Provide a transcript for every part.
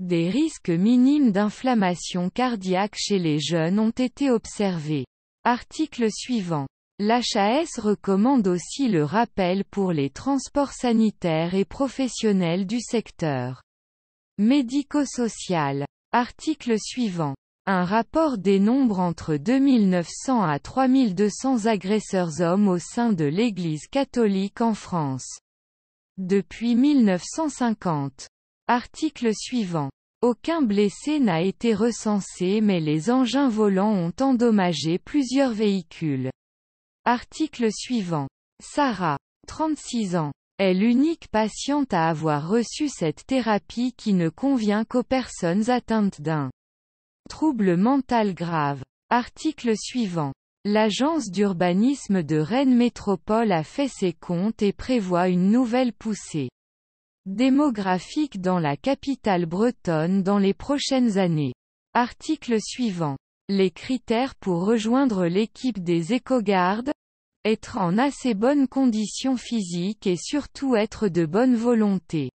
Des risques minimes d'inflammation cardiaque chez les jeunes ont été observés. Article suivant. L'HAS recommande aussi le rappel pour les transports sanitaires et professionnels du secteur médico-social. Article suivant. Un rapport dénombre entre 2900 à 3200 agresseurs hommes au sein de l'Église catholique en France. Depuis 1950. Article suivant. Aucun blessé n'a été recensé mais les engins volants ont endommagé plusieurs véhicules. Article suivant. Sarah, 36 ans, est l'unique patiente à avoir reçu cette thérapie qui ne convient qu'aux personnes atteintes d'un trouble mental grave. Article suivant. L'agence d'urbanisme de Rennes Métropole a fait ses comptes et prévoit une nouvelle poussée démographique dans la capitale bretonne dans les prochaines années. Article suivant. Les critères pour rejoindre l'équipe des écogardes Être en assez bonnes conditions physiques et surtout être de bonne volonté.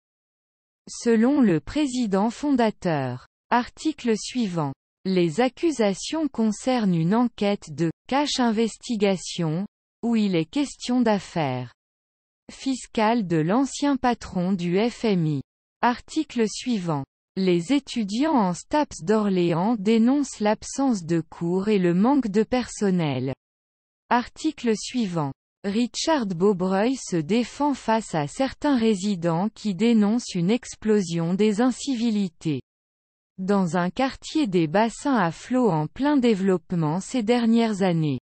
Selon le président fondateur. Article suivant. Les accusations concernent une enquête de cache investigation, où il est question d'affaires fiscale de l'ancien patron du FMI. Article suivant. Les étudiants en STAPS d'Orléans dénoncent l'absence de cours et le manque de personnel. Article suivant. Richard Beaubreuil se défend face à certains résidents qui dénoncent une explosion des incivilités. Dans un quartier des bassins à flot en plein développement ces dernières années.